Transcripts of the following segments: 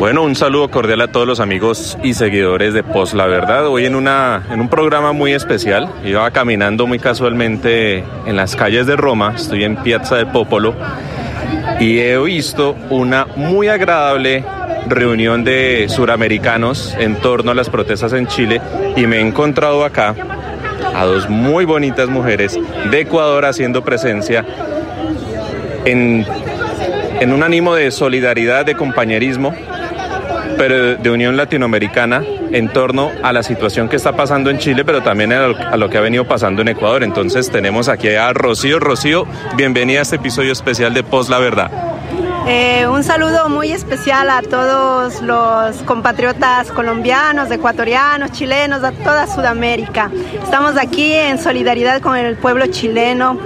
Bueno, un saludo cordial a todos los amigos y seguidores de Post La Verdad. Hoy en, una, en un programa muy especial. Iba caminando muy casualmente en las calles de Roma, estoy en Piazza del Popolo y he visto una muy agradable reunión de suramericanos en torno a las protestas en Chile y me he encontrado acá a dos muy bonitas mujeres de Ecuador haciendo presencia en, en un ánimo de solidaridad, de compañerismo de Unión Latinoamericana en torno a la situación que está pasando en Chile, pero también a lo, que ha venido pasando en Ecuador. Entonces tenemos aquí a Rocío. Rocío, bienvenida a este episodio especial de Post La Verdad. Eh, un saludo muy especial a todos los compatriotas colombianos, ecuatorianos, chilenos, a toda Sudamérica. Estamos aquí en solidaridad con el pueblo chileno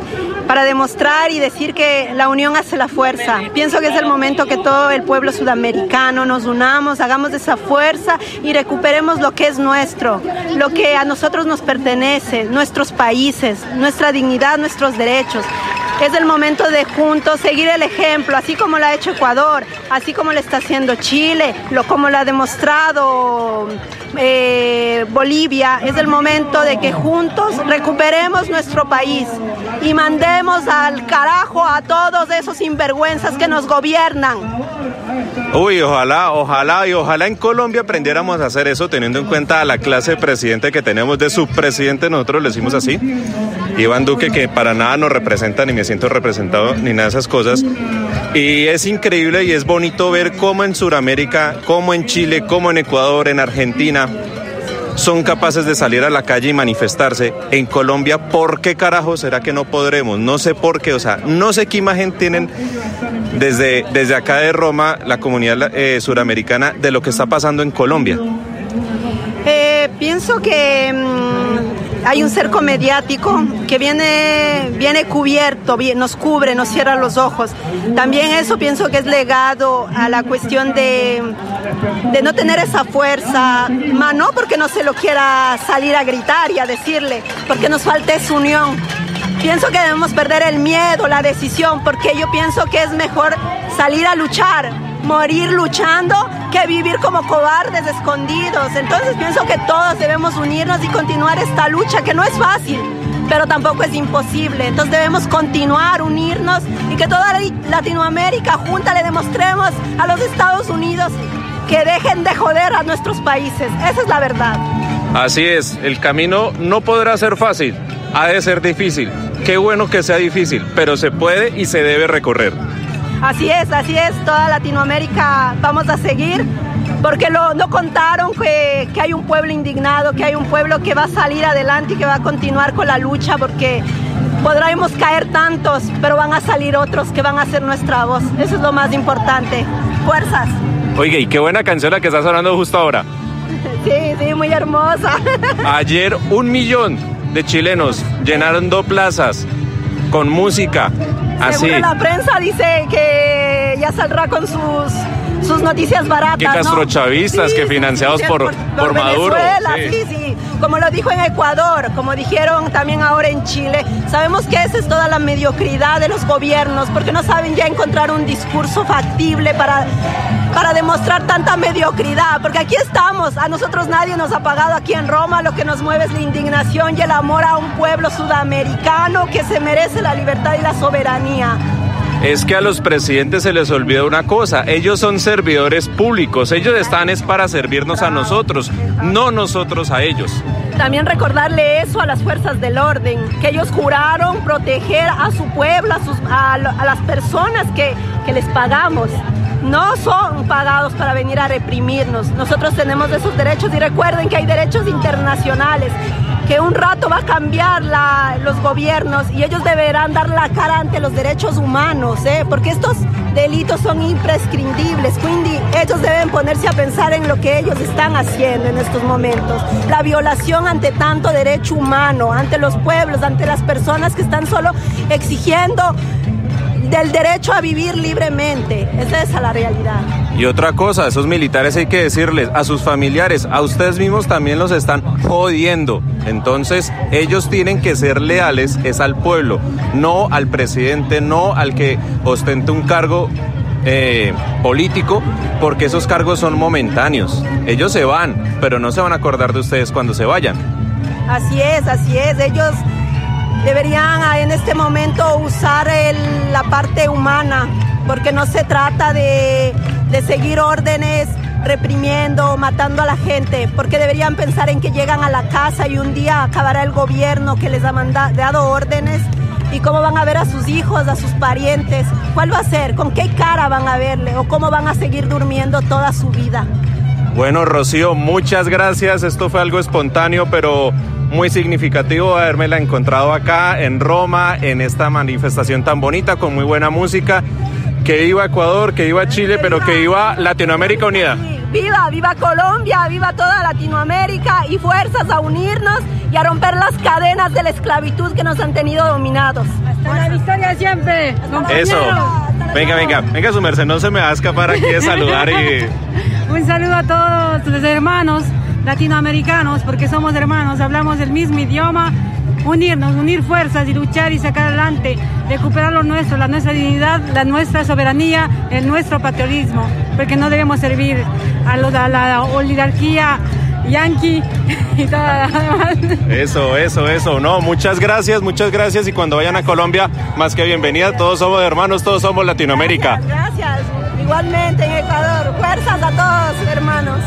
para demostrar y decir que la unión hace la fuerza. Pienso que es el momento que todo el pueblo sudamericano nos unamos, hagamos esa fuerza y recuperemos lo que es nuestro, lo que a nosotros nos pertenece, nuestros países, nuestra dignidad, nuestros derechos. Es el momento de juntos seguir el ejemplo, así como lo ha hecho Ecuador, así como lo está haciendo Chile, lo como lo ha demostrado eh, Bolivia. Es el momento de que juntos recuperemos nuestro país y mandemos al carajo a todos esos sinvergüenzas que nos gobiernan. Uy, ojalá, ojalá y ojalá en Colombia aprendiéramos a hacer eso teniendo en cuenta la clase de presidente que tenemos de subpresidente, nosotros le decimos así. Iván Duque, que para nada nos representa, ni me siento representado, ni nada de esas cosas. Y es increíble y es bonito ver cómo en Sudamérica, cómo en Chile, cómo en Ecuador, en Argentina, son capaces de salir a la calle y manifestarse. En Colombia, ¿por qué carajo será que no podremos? No sé por qué, o sea, no sé qué imagen tienen desde, desde acá de Roma, la comunidad eh, suramericana, de lo que está pasando en Colombia. Eh, pienso que mm, hay un cerco mediático que viene, viene cubierto, nos cubre, nos cierra los ojos. También eso pienso que es legado a la cuestión de, de no tener esa fuerza, no porque no se lo quiera salir a gritar y a decirle, porque nos falta esa unión. Pienso que debemos perder el miedo, la decisión, porque yo pienso que es mejor salir a luchar, morir luchando que vivir como cobardes escondidos. Entonces pienso que todos debemos unirnos y continuar esta lucha que no es fácil, pero tampoco es imposible. Entonces debemos continuar, unirnos y que toda Latinoamérica junta le demostremos a los Estados Unidos que dejen de joder a nuestros países. Esa es la verdad. Así es, el camino no podrá ser fácil, ha de ser difícil. Qué bueno que sea difícil, pero se puede y se debe recorrer. Así es, así es, toda Latinoamérica vamos a seguir, porque lo, no contaron que, que, hay un pueblo indignado, que hay un pueblo que va a salir adelante y que va a continuar con la lucha, porque podremos caer tantos, pero van a salir otros que van a ser nuestra voz. Eso es lo más importante. Fuerzas. Oiga, y qué buena canción la que está sonando justo ahora. Sí, sí, muy hermosa. Ayer un millón de chilenos llenaron dos plazas con música, Así. la prensa dice que ya saldrá con sus sus noticias baratas. Que castrochavistas, que financiados por, por, Maduro. Sí. sí, Como lo dijo en Ecuador, como dijeron también ahora en Chile, sabemos que esa es toda la mediocridad de los gobiernos, porque no saben ya encontrar un discurso factible para, para demostrar tanta mediocridad, porque aquí estamos, a nosotros nadie nos ha pagado aquí en Roma, lo que nos mueve es la indignación y el amor a un pueblo sudamericano que se merece la libertad y la soberanía. Es que a los presidentes se les olvida una cosa, ellos son servidores públicos, ellos están es para servirnos a nosotros, no nosotros a ellos. También recordarle eso a las fuerzas del orden, que ellos juraron proteger a su pueblo, a, sus, a, las personas que, que les pagamos no son pagados para venir a reprimirnos. Nosotros tenemos esos derechos y recuerden que hay derechos internacionales que un rato va a cambiar los gobiernos y ellos deberán dar la cara ante los derechos humanos, ¿eh? porque estos delitos son imprescindibles. Quindi ellos deben ponerse a pensar en lo que ellos están haciendo en estos momentos. La violación ante tanto derecho humano, ante los pueblos, ante las personas que están solo exigiendo del derecho a vivir libremente. Esa es la realidad. Y otra cosa, esos militares hay que decirles a sus familiares, a ustedes mismos también los están jodiendo. Entonces ellos tienen que ser leales, es al pueblo, no al presidente, no al que ostente un cargo eh, político porque esos cargos son momentáneos. Ellos se van, pero no se van a acordar de ustedes cuando se vayan. Así es, así es. Ellos deberían ah, en este momento usar la parte humana, porque no se trata de, de seguir órdenes reprimiendo, matando a la gente, porque deberían pensar en que llegan a la casa y un día acabará el gobierno que les ha dado órdenes. Y cómo van a ver a sus hijos, a sus parientes, cuál va a ser, con qué cara van a verle o cómo van a seguir durmiendo toda su vida. Bueno, Rocío, muchas gracias. Esto fue algo espontáneo, pero muy significativo haberme encontrado acá en Roma, en esta manifestación tan bonita, con muy buena música. Que viva Ecuador, que viva Chile, pero que viva Latinoamérica Unida. Viva, viva Colombia, viva toda Latinoamérica y fuerzas a unirnos y a romper las cadenas de la esclavitud que nos han tenido dominados. Hasta la victoria siempre. Eso. Venga, venga, venga su merced, no se me va a escapar aquí de saludar y... Un saludo a todos los hermanos latinoamericanos, porque somos hermanos, hablamos el mismo idioma, unirnos, unir fuerzas y luchar y sacar adelante, recuperar lo nuestro, la nuestra dignidad, la nuestra soberanía, el nuestro patriotismo, porque no debemos servir a, la oligarquía yanqui y toda Eso, eso, eso. No, muchas gracias, muchas gracias. Y cuando vayan a Colombia, más que bienvenida, todos somos hermanos, todos somos Latinoamérica. Gracias, gracias. Igualmente en Ecuador. Fuerzas a todos, hermanos.